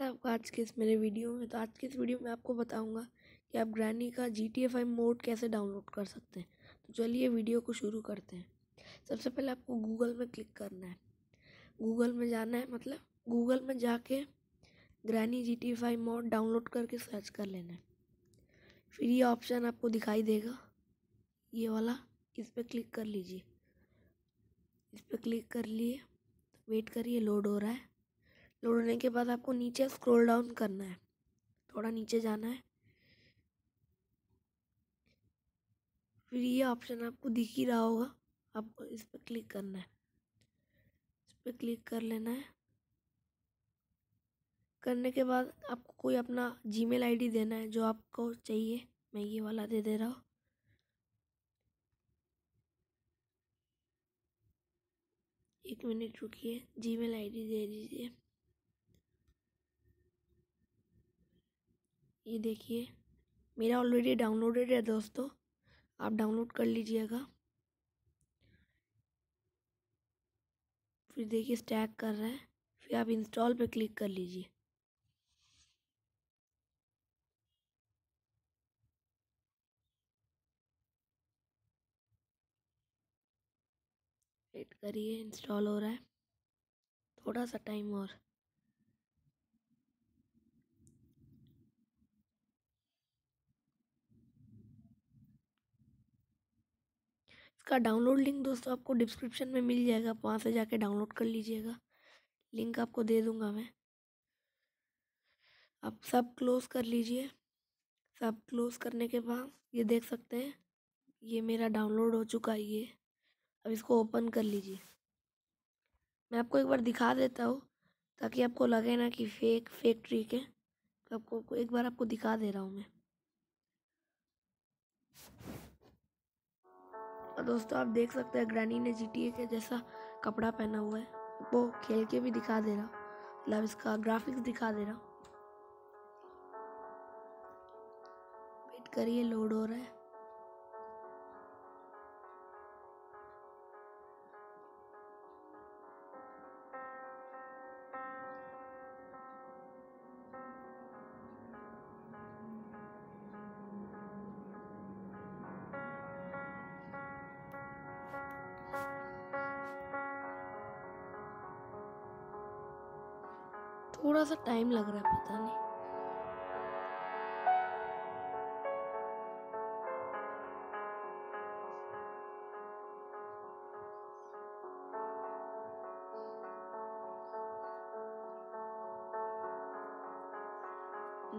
आपका आज के इस मेरे वीडियो में? तो आज के इस वीडियो में आपको बताऊँगा कि आप ग्रैनी का G T F I mode कैसे डाउनलोड कर सकते हैं। तो चलिए वीडियो को शुरू करते हैं। सबसे पहले आपको गूगल में क्लिक करना है। गूगल में जाना है मतलब गूगल में जाके Granny G T F I mode download करके सर्च कर लेना है। फिर ये ऑप्शन आपको दिखाई देगा। ये वाला, इस पर क्लिक कर लीजिए। इस पर क्लिक कर लिए। वेट करिए लोड हो रहा है। लोड होने के बाद आपको नीचे स्क्रॉल डाउन करना है। थोड़ा नीचे जाना है। फिर ये ऑप्शन आपको दिख ही रहा होगा। आपको इस पर क्लिक करना है। इस पर क्लिक कर लेना है। करने के बाद आपको कोई अपना जीमेल आईडी देना है, जो आपको चाहिए। मैं ये वाला दे दे रहा हूँ। एक मिनट रुकिए। जीमेल आईडी दे दीजिए। ये देखिए, मेरा ऑलरेडी डाउनलोडेड है दोस्तों। आप डाउनलोड कर लीजिएगा। फिर देखिए स्टैक कर रहा है। फिर आप इंस्टॉल पे क्लिक कर लीजिए। वेट करिए इंस्टॉल हो रहा है। थोड़ा सा टाइम और। इसका डाउनलोड लिंक दोस्तों आपको डिस्क्रिप्शन में मिल जाएगा, आप वहाँ से जाके डाउनलोड कर लीजिएगा। लिंक आपको दे दूँगा मैं। आप सब क्लोज़ कर लीजिए। सब क्लोज़ करने के बाद ये देख सकते हैं, ये मेरा डाउनलोड हो चुका है ये। अब इसको ओपन कर लीजिए। मैं आपको एक बार दिखा देता हूँ, ताकि आपको लगे ना कि फेक फेक ट्रिक है तो आपको, एक बार आपको दिखा दे रहा हूँ मैं। और दोस्तों, आप देख सकते हैं ग्रैनी ने जीटीए के जैसा कपड़ा पहना हुआ है। वो खेल के भी दिखा दे रहा मतलब इसका ग्राफिक्स दिखा दे रहा। वेट करिए लोड हो रहा है। थोड़ा सा टाइम लग रहा है, पता नहीं।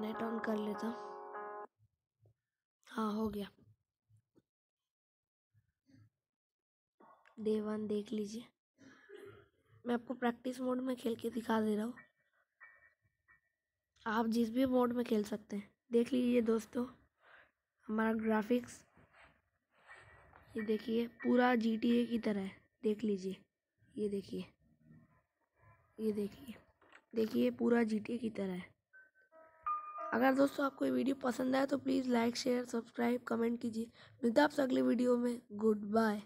नेट ऑन कर लेता। हाँ हो गया। डे वन देख लीजिए। मैं आपको प्रैक्टिस मोड में खेल के दिखा दे रहा हूँ। आप जिस भी मोड में खेल सकते हैं। देख लीजिए दोस्तों, हमारा ग्राफिक्स ये देखिए, पूरा जी टी ए की तरह है। देख लीजिए, ये देखिए ये देखिए देखिए, पूरा जी टी ए की तरह है। अगर दोस्तों आपको ये वीडियो पसंद आए तो please like share subscribe comment कीजिए। मिलता आपसे अगले वीडियो में। Good bye